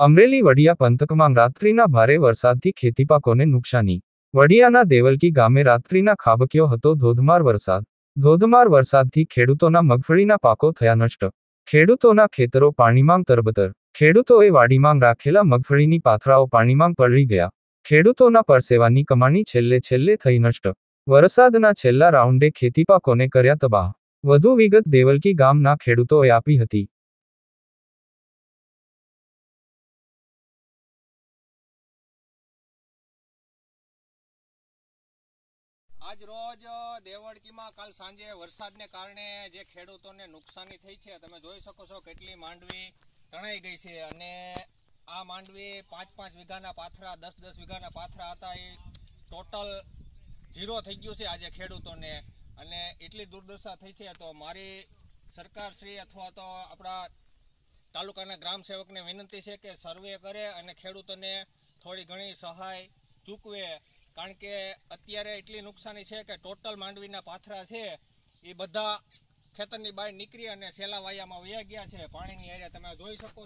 અમરેલી વડિયા પંથકમાં રાત્રિના ભારે વરસાદથી ખેતીપાકોને નુકસાની. વડિયાના દેવલકી ગામે રાત્રિના ખાબક્યો હતો ધોધમાર વરસાદ. ધોધમાર વરસાદથી ખેડૂતોના મગફળીના પાકો થયા નષ્ટ. ખેડૂતોના ખેતરો પાણીમાં તરબતર. ખેડૂતોએ વાડીમાં રાખેલા મગફળીની પાથરાઓ પાણીમાં પલળી ગયા. ખેડૂતોના પરસેવાની કમાણી છેલ્લે છેલ્લે થઈ નષ્ટ. વરસાદના છેલ્લા રાઉન્ડે ખેતીપાકોને કર્યા તબાહ. વધુ વિગત દેવલકી ગામના ખેડૂતોએ આપી હતી. આજ રોજ દેવડકીમાં કાલ સાંજે વરસાદને કારણે જે ખેડૂતોને નુકસાની થઈ છે, તમે જોઈ શકો છો કેટલી માંડવી તણાઈ ગઈ છે અને આ માંડવી પાંચ પાંચ વીઘાના પાથરા, દસ દસ વીઘાના પાથરા હતા, એ ટોટલ ઝીરો થઈ ગયું છે આજે ખેડૂતોને. અને એટલી દુર્દશા થઈ છે, તો મારી સરકારશ્રી અથવા તો આપણા તાલુકાના ગ્રામ સેવકને વિનંતી છે કે સર્વે કરે અને ખેડૂતોને થોડી ઘણી સહાય ચૂકવે. કારણ કે અત્યારે એટલી નુકસાની છે કે ટોટલ માંડવીના પાથરા છે, એ બધા ખેતરની બહાર નીકળી અને સેલા વાયામાં વયા ગયા છે. પાણીની એરિયા તમે જોઈ શકો